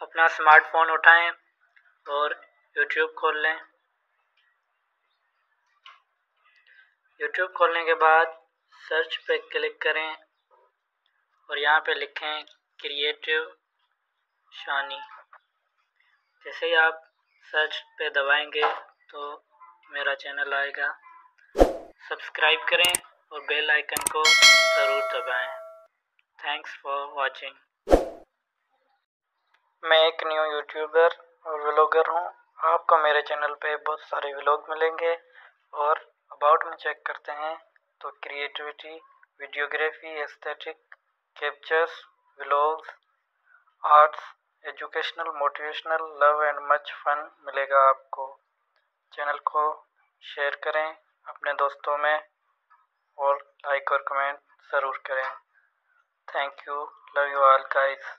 अपना स्मार्टफ़ोन उठाएँ और यूट्यूब खोल लें। यूट्यूब खोलने के बाद सर्च पे क्लिक करें और यहाँ पे लिखें क्रिएटिव शानी जैसे ही आप सर्च पे दबाएँगे तो मेरा चैनल आएगा। सब्सक्राइब करें और बेल आइकन को ज़रूर दबाएँ। थैंक्स फॉर वाचिंग मैं एक न्यू यूट्यूबर और व्लॉगर हूँ। आपको मेरे चैनल पे बहुत सारे व्लॉग मिलेंगे और अबाउट में चेक करते हैं। तो creativity videography aesthetic captures vlogs arts educational motivational love and much fun मिलेगा आपको। चैनल को शेयर करें अपने दोस्तों में और लाइक और कमेंट ज़रूर करें। Thank you love you all guys